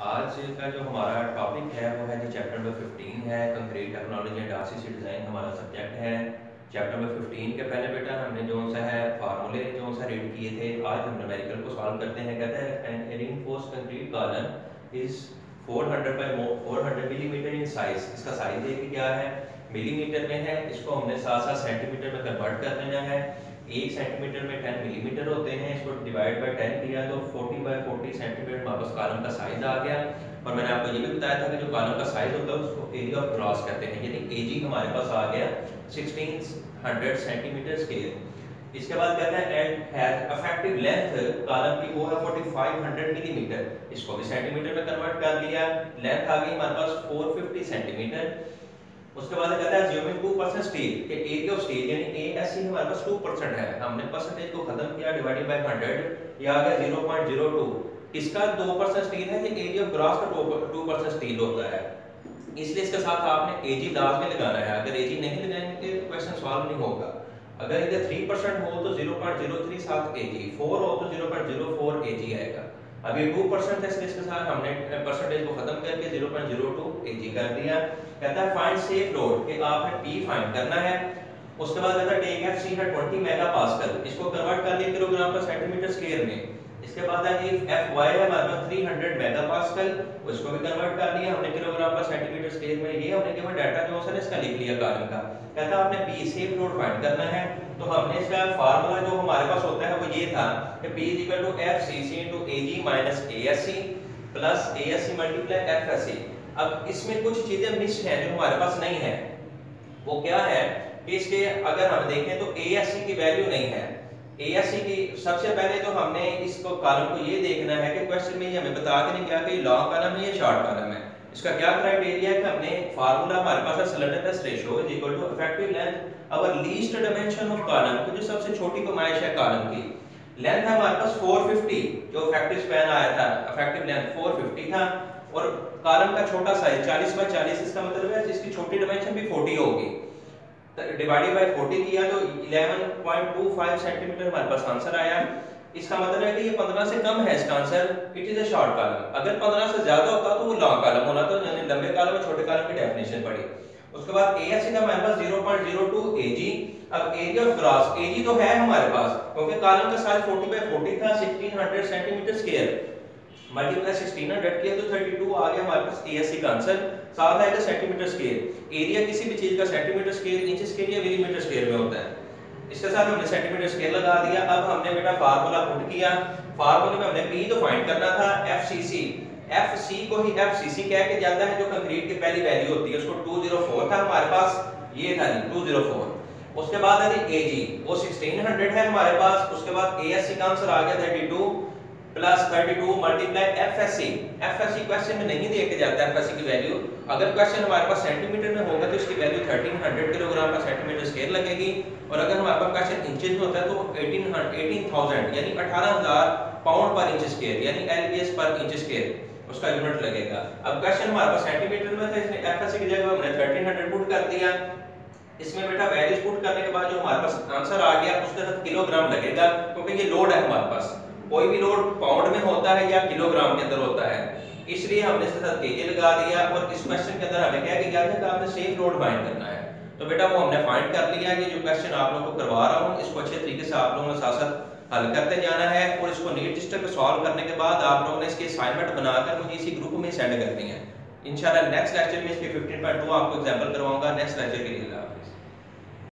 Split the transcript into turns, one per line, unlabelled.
आज का जो हमारा टॉपिक है, वो है जी चैप्टर नंबर 15 है concrete technology and RCC design हमारा सब्जेक्ट है। चैप्टर नंबर 15 के पहले बेटा हमने जो सा है फार्मूले जो सा रीड किए थे, आज हम न्यूमेरिकल को सॉल्व करते हैं, कहते हैं an reinforced concrete column is 400 by 400 millimetre in size इसका साइज़ देखिए क्या है? मिलीमीटर में है, इसको हमने साथ साथ सेंटीमीटर में कन्वर्ट कर एक सेंटीमीटर में 10 मिलीमीटर होते हैं, इसको डिवाइड बाय 10 किया तो 40 बाय 40 सेंटीमीटर वापस कॉलम का साइज़ आ गया। और मैंने आपको ये भी बताया था कि जो कॉलम का साइज़ होता है, उसको एरिया ऑफ़ ग्रॉस कहते हैं। यानी एजी हमारे पास आ गया 1600 सेंटीमीटर स्क्वायर इसके बाद कहते हैं? And has effective length column की वो है 4500 मिलीमीटर इसको भी सेंटीमीटर में कन्वर्ट कर लिया लेंथ आ गई हमारे पास 450 सेंटीमीटर उसके बाद कहता है ज्यूमिंग 2% स्टील के एरिया ऑफ़ स्टील यानी एएससी हमारे पास 2% है। हमने परसेंटेज को खत्म किया डिवाइडेड बाय 100 ये आ गया 0.02 इसका 2% स्टील है, ये एरिया ऑफ़ ग्रास का 2% स्टील होता है। इसलिए इसके साथ आपने एजी लाजमी लगाना है। अगर एजी नहीं लगाएँगे तो क्वेश्चन सॉल्व नहीं होगा। अगर इधर 3% हो तो 0.03 साथ एजी 4 हो तो 0.04 एजी आएगा। अभी 2% है इसके साथ हमने परसेंटेज को खत्म करके 0.02 एजी कर दिया। कहता है फाइंड सेफ़ लोड कि आपने पी फाइंड करना है। उसके बाद कहता है टेक एफ़ सी है 20 मेगापास्कल इसको कन्वर्ट कर दिया किलोग्राम पर सेंटीमीटर स्क्वायर में। इसके बाद है ये एफ़ वाई है हमारे पास 300 मेगापास्कल उसको भी कन्वर्ट कर दिया हमने। किलोग्राम पर सेंटीमीटर स्क्वायर में ये, हमने केवल डाटा जो है इसका लिख लिया कॉलम का। कहता आपने पी सेफ़ लोड फाइंड करना है। तो हमने इसका फार्मूला जो हमारे पास होता है, वो ये था कि P G C plus A multiply F अब इसमें कुछ चीज़ें मिस हैं जो हमारे पास नहीं है। वो क्या है कि इसके अगर हम देखें तो सी की वैल्यू नहीं है। एएससी की सबसे पहले तो हमने इसको कॉलम को ये देखना है कि क्वेश्चन में हमें बता नहीं क्या कि लॉन्ग कॉलम है या शॉर्ट कॉलम है। इसका क्या क्राइटेरिया है कि हमने फार्मूला हमारे पास है slenderness ratio is equal to effective length over least dimension of column की जो सबसे छोटी कमाइश है कॉलम की। लेंथ है हमारे पास 450 जो इफ़ेक्टिव स्पैन आया था इफ़ेक्टिव लेंथ 450 था। और कॉलम का छोटा साइज़ 40 बाय 40 इसका मतलब है जिसकी छोटी डायमेंशन भी 40 होगी। डिवाइडेड बाय 40 किया तो 11.25 सेंटीमीटर हमारे पास आंसर आया। इसका मतलब है कि ये 15 से कम है इसका answer it is a short column अगर 15 से ज़्यादा होता तो वो लॉन्ग कॉलम होना तो यानी लंबे कॉलम और छोटे कॉलम की डेफिनेशन पड़ी। उसके बाद एएससी का हमारे पास 0.02 एजी अब एरिया ऑफ़ ग्रास एजी तो है हमारे पास, क्योंकि कॉलम का साइज़ 40 बाय 40 था 1600 सेंटीमीटर स्क्वायर मल्टीप्लाई 1600 किया तो 32 आ गया हमारे पास एएससी का आंसर साथ आएगा सेंटीमीटर स्क्वायर एरिया किसी भी चीज़ का सेंटीमीटर स्क्वायर इंच स्क्वायर या मिलीमीटर स्क्वायर में होता है. इसके साथ हमने सेंटीमीटर स्क्वायर लगा दिया. अब हमने बेटा फार्मूला पुट किया. फार्मूले में हमने पी तो फाइंड करना था एफसीसी एफसी को ही एफसीसी कह के जाता है जो कंक्रीट की पहली वैल्यू होती है. उसको 204 था हमारे पास. ये था जी 204 उसके बाद है एजी वो 1600 है हमारे पास. उसके बाद एएससी का आंसर आ गया 32 plus 32 multiply FSC FSC question में नहीं दिया जाता एफएससी की वैल्यू अगर क्वेश्चन हमारे पास सेंटीमीटर में होगा तो इसकी वैल्यू 1300 किलोग्राम पर सेंटीमीटर स्क्वायर लगेगी. और अगर हमारे पास क्वेश्चन इंचेस में होता है तो 1800 18000 यानी 18000 पाउंड पर इंच स्क्वायर यानी एलबीएस पर इंच स्क्वायर उसका यूनिट लगेगा. अब क्वेश्चन हमारे पास सेंटीमीटर में था, इसने एफएससी की जगह हमने 1300 पुट कर दिया. इसमें बेटा वैल्यूज़ पुट करने के बाद जो हमारे पास आंसर आ गया, उसके साथ किलोग्राम लगेगा, क्योंकि ये लोड है हमारे पास. कोई भी लोड पाउंड में होता है या किलोग्राम के अंदर होता है, इसलिए हमने इसके साथ केजी लगा दिया और इस क्वेश्चन के अंदर हमें क्या किया था आपने सेफ़ लोड फाइंड करना है। तो बेटा वो हमने फाइंड कर लिया ये जो क्वेश्चन आप लोगों को करवा रहा हूँ, इसको अच्छे तरीके से आप लोगों ने साथ साथ हल करते जाना है और इसको नीट टेस्ट पे सॉल्व करने के बाद आप लोगों ने इसकी असाइनमेंट बनाकर मुझे इसी ग्रुप में सेंड करनी है। इंशाल्लाह नेक्स्ट लेक्चर में इसके 15.2 आपको एग्जांपल करवाऊँगा। नेक्स्ट लेक्चर के लिए